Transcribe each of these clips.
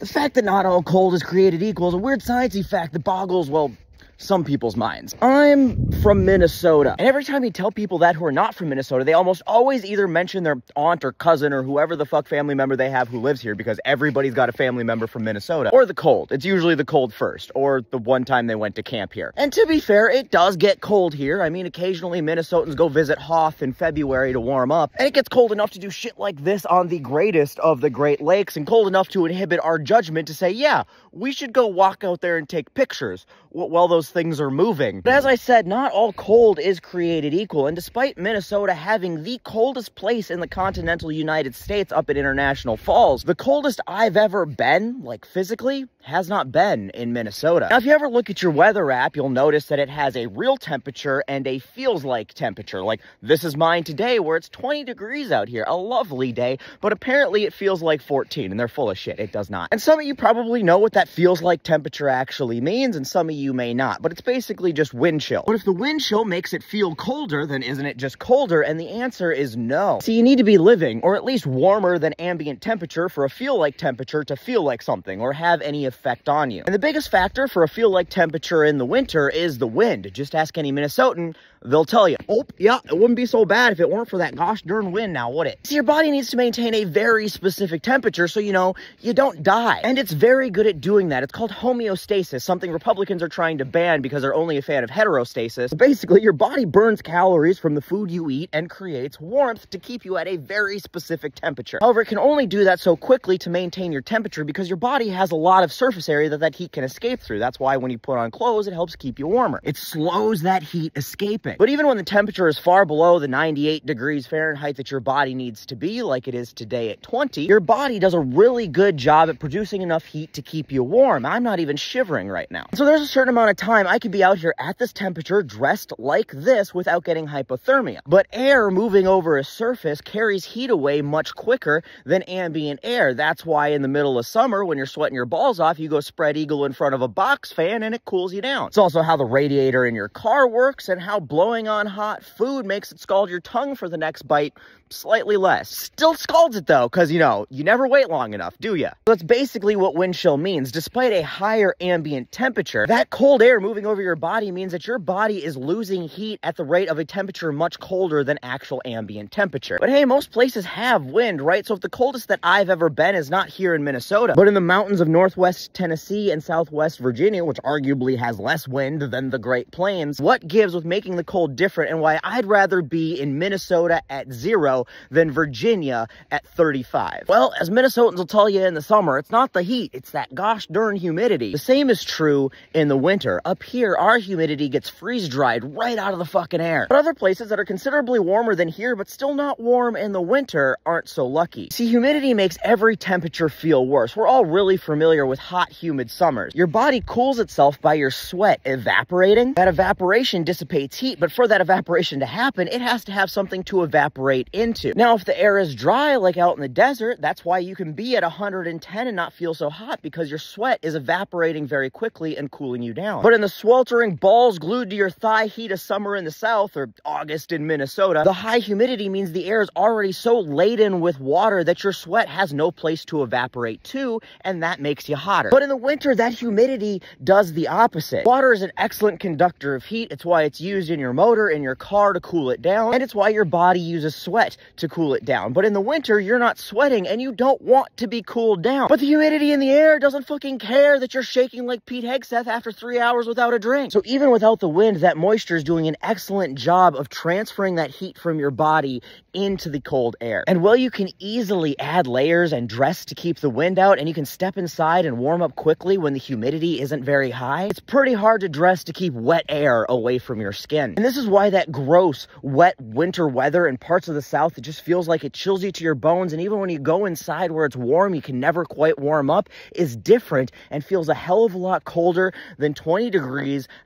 The fact that not all cold is created equal is a weird sciencey fact that boggles, well, some people's minds. I'm from Minnesota. And every time you tell people that who are not from Minnesota, they almost always either mention their aunt or cousin or whoever the fuck family member they have who lives here because everybody's got a family member from Minnesota. Or the cold. It's usually the cold first. Or the one time they went to camp here. And to be fair, it does get cold here. I mean, occasionally Minnesotans go visit Hoth in February to warm up. And it gets cold enough to do shit like this on the greatest of the Great Lakes and cold enough to inhibit our judgment to say, yeah, we should go walk out there and take pictures while those things are moving. But as I said, not all cold is created equal, and despite Minnesota having the coldest place in the continental United States up at International Falls, the coldest I've ever been, like physically, has not been in Minnesota. Now, if you ever look at your weather app, you'll notice that it has a real temperature and a feels like temperature. Like, this is mine today where it's 20 degrees out here, a lovely day, but apparently it feels like 14, and they're full of shit. It does not. And some of you probably know what that feels like temperature actually means, and some of you may not, but it's basically just wind chill. But if the wind chill makes it feel colder, then isn't it just colder? And the answer is no. See, you need to be living, or at least warmer than ambient temperature for a feel like temperature to feel like something, or have any effect on you. And the biggest factor for a feel like temperature in the winter is the wind. Just ask any Minnesotan, they'll tell you, oh, yeah, it wouldn't be so bad if it weren't for that gosh darn wind now, would it? See, your body needs to maintain a very specific temperature so, you know, you don't die. And it's very good at doing that. It's called homeostasis, something Republicans are trying to ban because they're only a fan of heterostasis. Basically, your body burns calories from the food you eat and creates warmth to keep you at a very specific temperature. However, it can only do that so quickly to maintain your temperature because your body has a lot of surface area that that heat can escape through. That's why when you put on clothes, it helps keep you warmer. It slows that heat escaping. But even when the temperature is far below the 98 degrees Fahrenheit that your body needs to be, like it is today at 20, your body does a really good job at producing enough heat to keep you warm. I'm not even shivering right now. So there's a certain amount of time I could be out here at this temperature dressed like this without getting hypothermia. But air moving over a surface carries heat away much quicker than ambient air. That's why in the middle of summer, when you're sweating your balls off, you go spread eagle in front of a box fan and it cools you down. It's also how the radiator in your car works and how blowing on hot food makes it scald your tongue for the next bite slightly less. Still scalds it though, because you know, you never wait long enough, do ya? That's basically what wind chill means. Despite a higher ambient temperature, that cold air moving over your body means that your body is losing heat at the rate of a temperature much colder than actual ambient temperature. But hey, most places have wind, right? So if the coldest that I've ever been is not here in Minnesota, but in the mountains of northwest Tennessee and southwest Virginia, which arguably has less wind than the Great Plains, what gives with making the cold different and why I'd rather be in Minnesota at zero than Virginia at 35? Well, as Minnesotans will tell you in the summer, it's not the heat, it's that gosh darn humidity. The same is true in the winter. Up here, our humidity gets freeze dried right out of the fucking air. But other places that are considerably warmer than here, but still not warm in the winter, aren't so lucky. See, humidity makes every temperature feel worse. We're all really familiar with hot, humid summers. Your body cools itself by your sweat evaporating. That evaporation dissipates heat, but for that evaporation to happen, it has to have something to evaporate into. Now, if the air is dry, like out in the desert, that's why you can be at 110 and not feel so hot because your sweat is evaporating very quickly and cooling you down. But in the sweltering balls glued to your thigh heat of summer in the south or August in Minnesota, the high humidity means the air is already so laden with water that your sweat has no place to evaporate to, and that makes you hotter. But in the winter, that humidity does the opposite. Water is an excellent conductor of heat. It's why it's used in your motor, in your car to cool it down, and it's why your body uses sweat to cool it down. But in the winter, you're not sweating and you don't want to be cooled down. But the humidity in the air doesn't fucking care that you're shaking like Pete Hegseth after three hours without a drink. So even without the wind, that moisture is doing an excellent job of transferring that heat from your body into the cold air. And while you can easily add layers and dress to keep the wind out, and you can step inside and warm up quickly when the humidity isn't very high, it's pretty hard to dress to keep wet air away from your skin. And this is why that gross, wet winter weather in parts of the south, it just feels like it chills you to your bones. And even when you go inside where it's warm, you can never quite warm up, is different and feels a hell of a lot colder than 20 degrees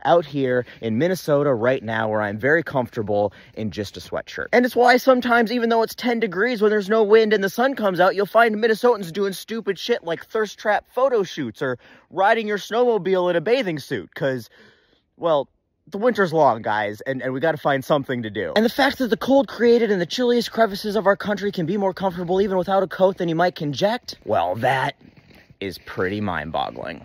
out here in Minnesota right now, where I'm very comfortable in just a sweatshirt. And it's why sometimes, even though it's 10 degrees when there's no wind and the sun comes out, you'll find Minnesotans doing stupid shit like thirst trap photo shoots or riding your snowmobile in a bathing suit, because, well, the winter's long, guys, and, and we got to find something to do. And the fact that the cold created in the chilliest crevices of our country can be more comfortable even without a coat than you might conject, well, that is pretty mind boggling.